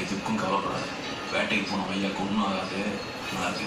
எதுக்கும் கவலைப்படாது. வேட்டைக்கு போன ஐயா ஒன்றும் ஆகாது. நல்லா இருக்கு